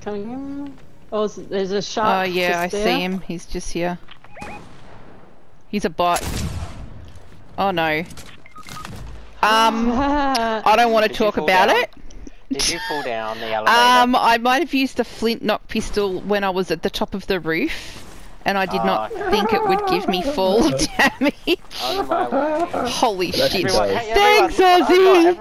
coming in. Oh, there's a Oh yeah, I there. see him. He's just here. He's a bot. Oh no. Um, I don't want to talk about down? it. Did you fall down the elevator? Um, I might have used the flint knock pistol when I was at the top of the roof, and I did oh, not okay. think it would give me full damage. Holy shit! Hey, Thanks, Ozzy.